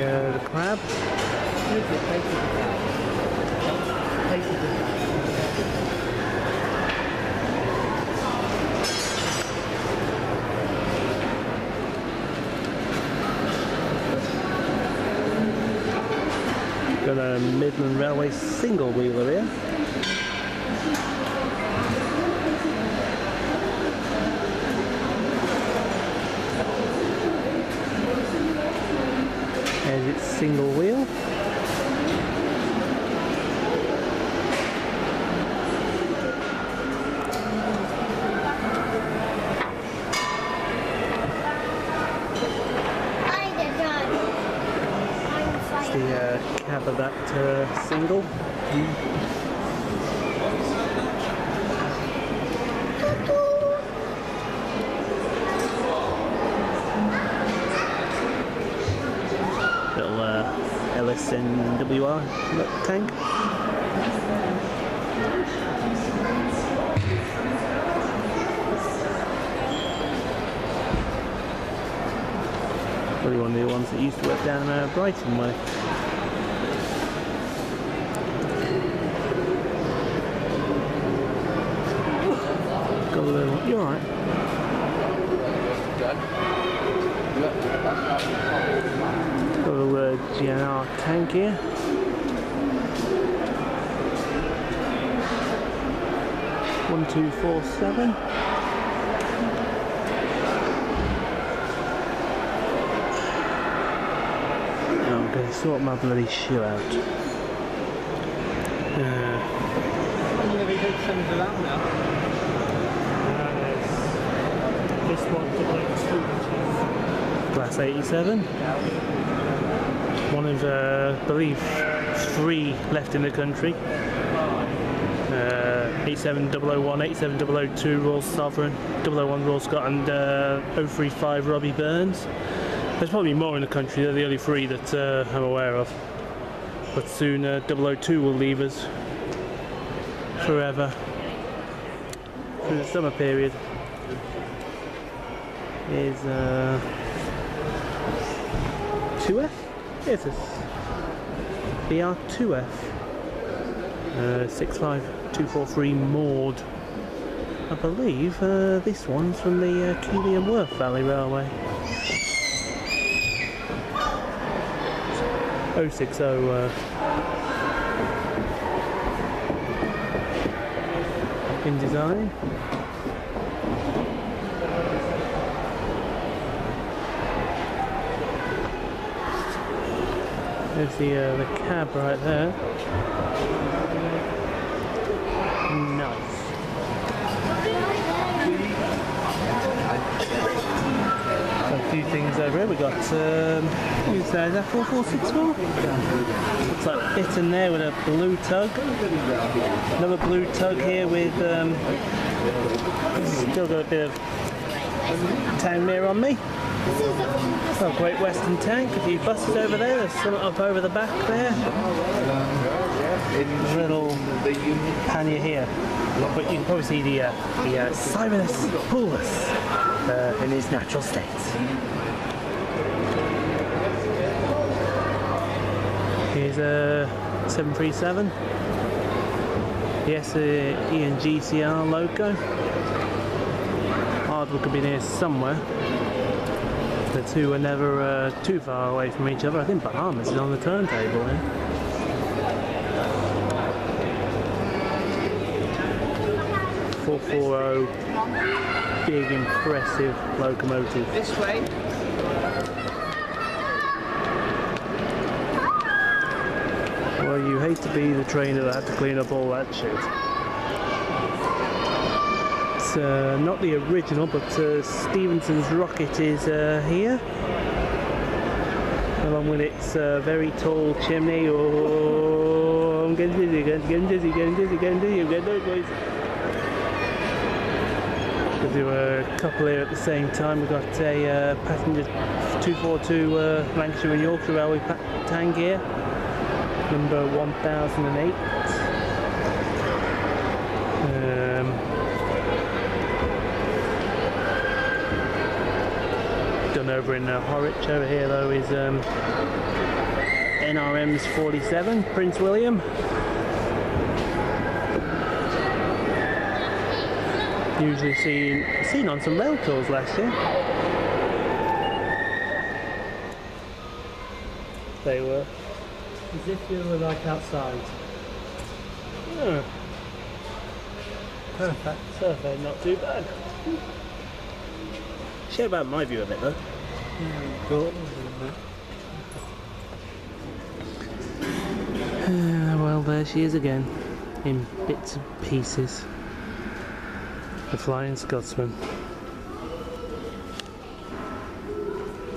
Uh, crab. Got a Midland Railway single wheeler here. Single wheel. LSNWR tank. Probably one of the ones that used to work down uh, Brighton way. Got a little. You're alright. Got a little uh, GNR tank here. One two four seven. Oh, I'm going to sort my bloody shoe out. Uh, this one Class 87. Uh, I believe, three left in the country. Uh, 87001, 87002 Royal Sovereign, 001 Royal Scotland, uh, 035 Robbie Burns. There's probably more in the country, they're the only three that uh, I'm aware of. But soon uh, 002 will leave us forever through the summer period. Is uh, 2F? Yes, it's BR2F. Uh, 65243 Maud. I believe uh, this one's from the uh, Keighley and Worth Valley Railway. 060 uh, in design. There's the uh, the cab right there. Nice. A few things over here. We've got um, who's that 4464? Looks like Bittern there with a blue tug. Another blue tug here with um, still got a bit of town mirror on me. Oh, Great Western Tank, a few buses over there, there's some up over the back there. Little pannier here. But you can probably see the, uh, the uh, Cyrus Paulus uh, in his natural state. Here's a 737. Yes, uh, ENGCR logo. Hardwicke could be near somewhere. The two are never uh, too far away from each other. I think Bahamas is on the turntable here. Four four zero, big impressive locomotive. This way. Well, you hate to be the trainer that had to clean up all that shit. Uh, not the original, but uh, Stephenson's rocket is uh, here, along with its uh, very tall chimney. Oh, I'm getting dizzy, getting, getting dizzy, getting dizzy, getting dizzy. I'm getting dizzy, boys. We'll do a couple here at the same time. We've got a uh, passenger 242 uh, Lancashire and Yorkshire Railway tank here number 1008. Done over in uh, Horwich. Over here though is um, NRM's 47, Prince William. Usually seen seen on some rail tours last year. They were. As if you were like outside. Oh. Perfect. Perfect, not too bad. Share about my view of it though. Cool. Uh, well, there she is again, in bits and pieces. The Flying Scotsman.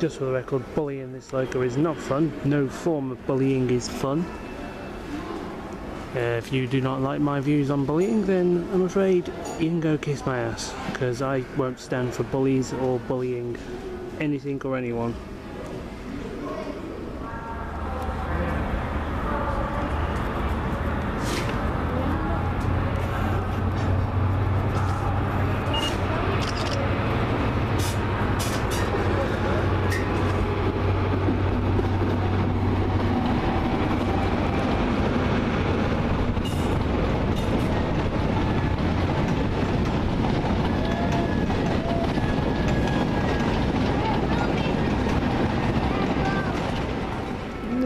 Just for the record, bullying this loco is not fun. No form of bullying is fun. Uh, if you do not like my views on bullying, then I'm afraid you can go kiss my ass, because I won't stand for bullies or bullying anything or anyone.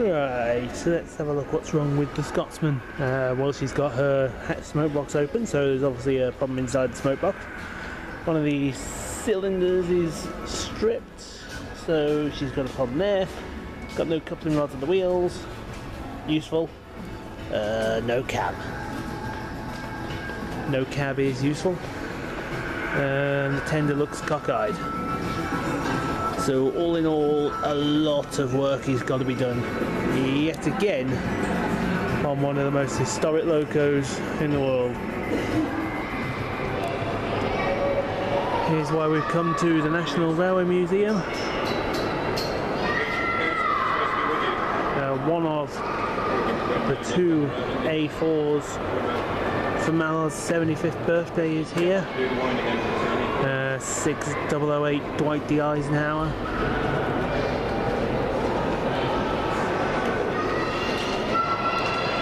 Right, so let's have a look what's wrong with the Scotsman. Uh, well, she's got her smoke box open, so there's obviously a problem inside the smoke box. One of the cylinders is stripped, so she's got a problem there. Got no coupling rods on the wheels, useful. Uh, no cab. No cab is useful. And the tender looks cockeyed. So all in all, a lot of work has got to be done. Yet again, on one of the most historic locos in the world. Here's why we've come to the National Railway Museum. Uh, one of the two A4s for Mallard's 75th birthday is here. Uh, 6008 Dwight D. Eisenhower.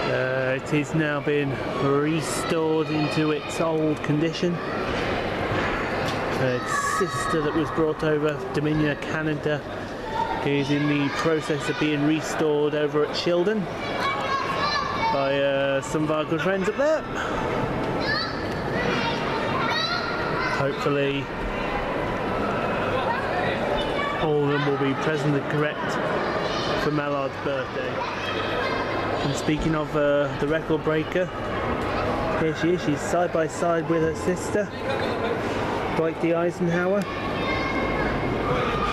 Uh, it is now been restored into its old condition. Its sister that was brought over, Dominion Canada, is in the process of being restored over at Shildon by uh, some of our good friends up there. Hopefully, all of them will be presently correct for Mallard's birthday. And speaking of uh, the record breaker, here she is. She's side by side with her sister, Dwight D. Eisenhower.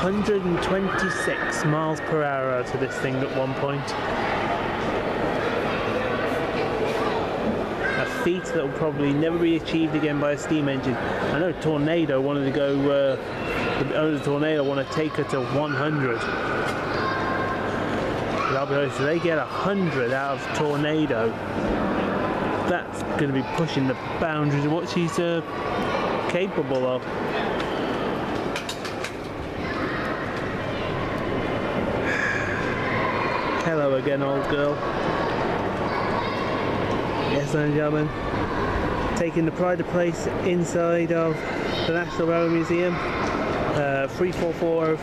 126 miles per hour of this thing at one point. a feat that will probably never be achieved again by a steam engine. I know Tornado wanted to go, uh, the owner of Tornado want to take her to 100. But I'll be honest, if they get 100 out of Tornado, that's going to be pushing the boundaries of what she's uh, capable of. Hello again, old girl. Yes, ladies and gentlemen, taking the pride of place inside of the National Railway Museum. Uh, 3440,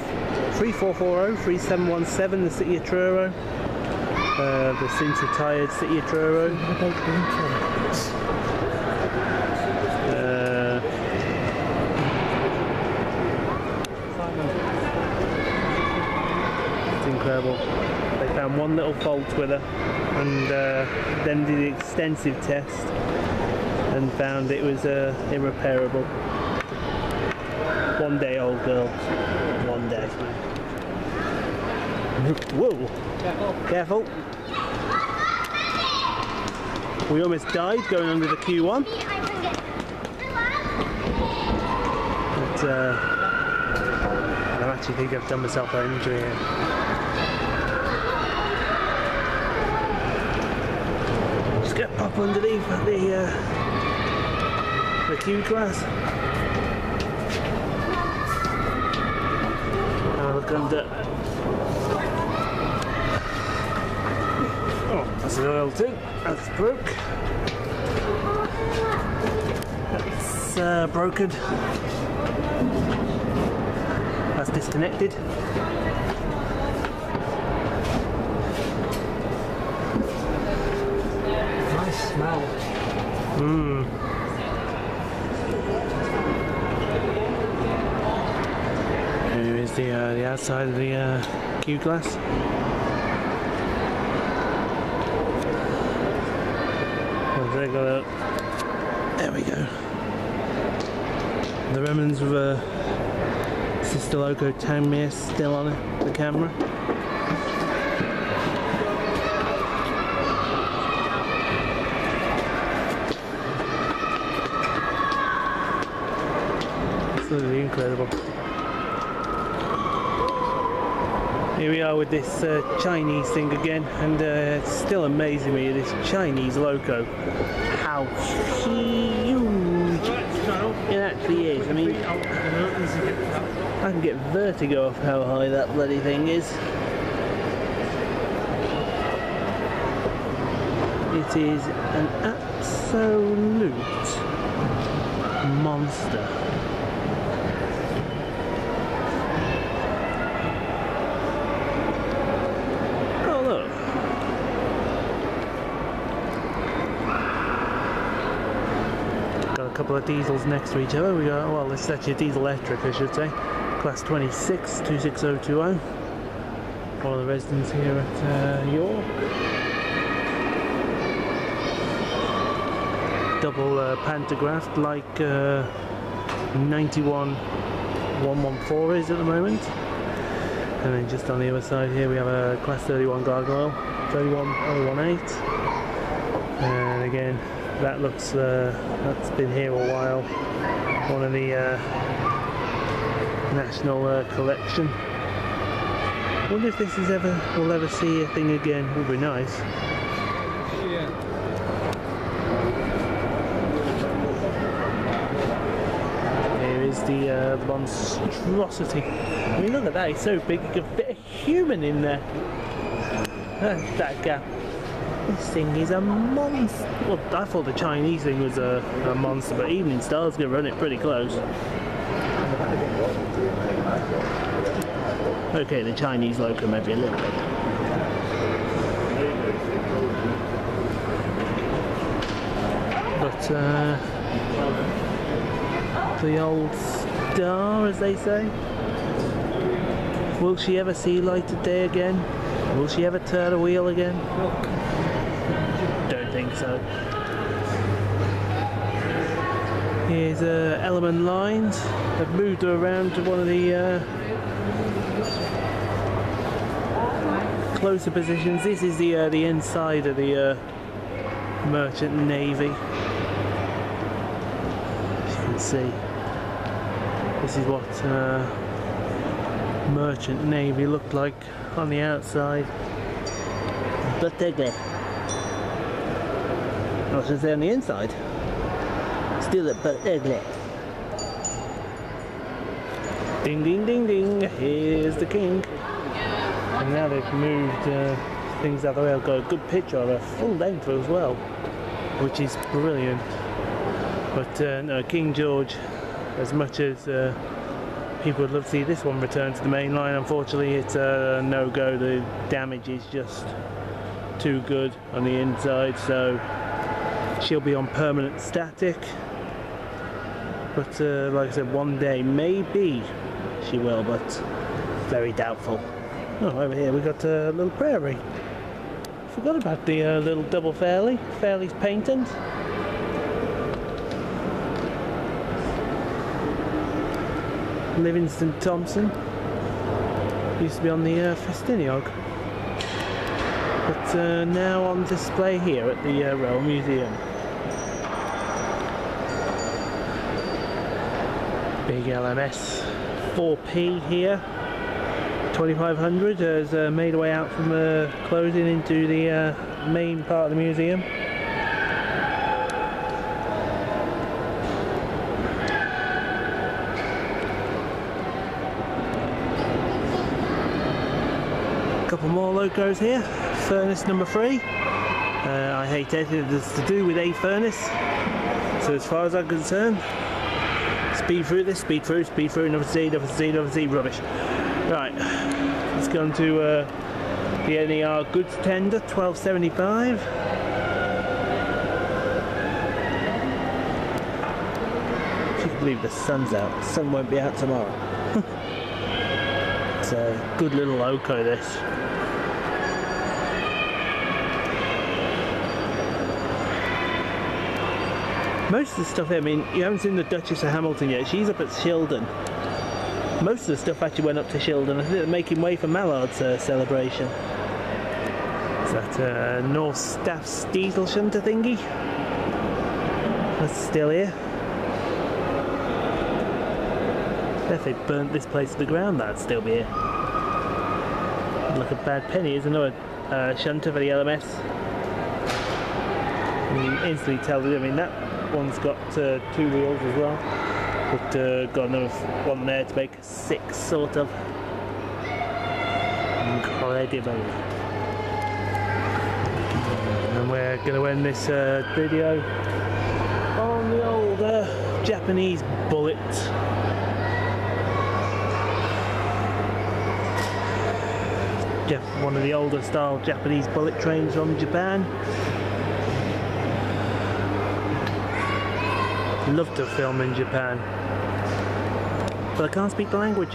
3440 3717, the City of Truro. Uh, the since retired City of Truro. Uh, it's incredible. They found one little fault with her and uh, then did an extensive test and found it was uh, irreparable. One day, old girl. One day. Whoa! Careful. We almost died going under the Q1. But uh, I actually think I've done myself an injury here. Just get up underneath the uh, the Q class. A under. That's the oil too. That's broke. That's uh, broken. That's disconnected. Nice smell. Mmm. Here is the uh, the outside of the uh, Q class. Well, there go. There we go. The remnants of a uh, Sister Loco Tangmere still on it, the camera. Absolutely incredible. Here we are with this uh, Chinese thing again, and uh, it's still amazing me this Chinese loco. How huge it actually is. I mean, I can get vertigo off how high that bloody thing is. It is an absolute monster. Oh look. Got a couple of diesels next to each other. We got well, is actually a diesel electric, I should say. Class 26 26020. One of the residents here at uh, York. Double uh, pantographed like uh, 91 114 is at the moment. And then just on the other side here we have a class 31 gargoyle, 31018. And again, that looks, uh, that's been here a while. One of the uh, national uh, collection. Wonder if this is ever, we'll ever see a thing again. Would be nice. Here is the uh, monstrosity. I mean, look at that, it's so big you can fit a human in there. That's that gap. This thing is a monster. Well, I thought the Chinese thing was a, a monster, but Evening Star's going to run it pretty close. Okay, the Chinese loco maybe a little bit. But, uh, the old star, as they say. Will she ever see light of day again? Will she ever turn a wheel again? Think so. Here's uh, Ellerman Lines. I've moved her around to one of the uh, closer positions. This is the uh, the inside of the uh, merchant navy. As you can see. This is what uh, merchant navy looked like on the outside. But. I to say on the inside. Still a but ugly. Ding ding ding ding, here's the king. And now they've moved uh, things out of the way. I've got a good picture of a full length as well, which is brilliant. But uh, no, King George as much as uh, people would love to see this one return to the main line, unfortunately it's a no-go. The damage is just too good on the inside, so she'll be on permanent static. But uh, like I said, one day maybe she will, but very doubtful. Oh, over here we got a little prairie. Forgot about the uh, little double Fairlie. Fairlie's painted. Livingston Thompson. Used to be on the uh, Festiniog. But uh, now on display here at the uh, Rail Museum. Big LMS 4P here. 2500 has uh, made a way out from the closing into the uh, main part of the museum. couple more locos here. Furness number three. Uh, I hate anything that's to do with a furnace. So as far as I'm concerned, speed through this, speed through, speed through, another Z, another Z, another Z, rubbish. Right, let's go on to uh, the NER goods tender, 1275. If you can believe the sun's out, the sun won't be out tomorrow. it's a good little loco this. Most of the stuff, I mean, you haven't seen the Duchess of Hamilton yet. She's up at Shildon. Most of the stuff actually went up to Shildon. I think they're making way for Mallard's uh, celebration. Is that uh, North Staff Diesel Shunter thingy? That's still here. If they burnt this place to the ground, that'd still be here. Look a bad penny, is another uh, shunter for the LMS. You instantly tell, them, I mean, that one's got uh, two wheels as well, but uh, got another one there to make six, sort of. Incredible. And we're going to end this uh, video on the old uh, Japanese bullet. One of the older style Japanese bullet trains from Japan. Love to film in Japan, but I can't speak the language.